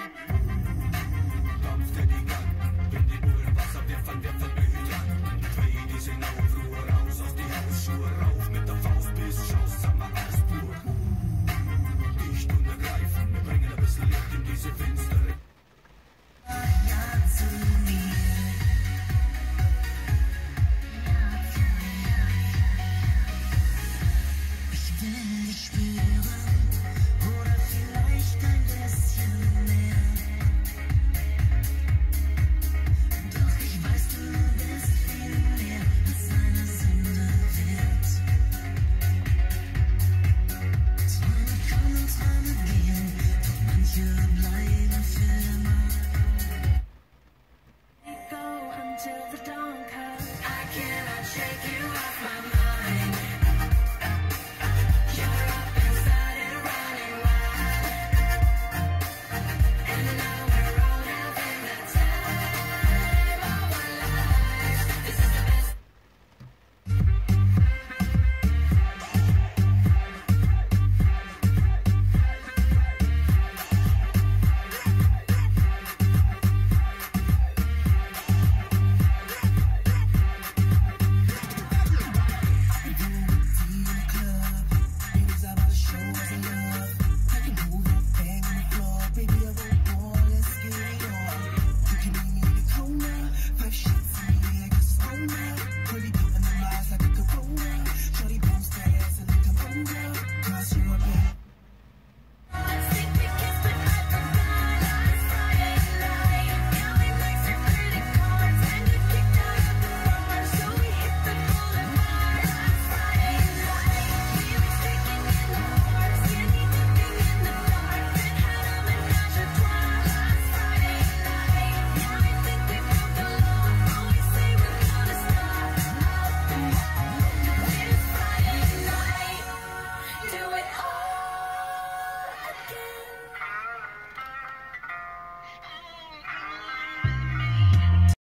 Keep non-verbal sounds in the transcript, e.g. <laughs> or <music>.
Thank <laughs> you. You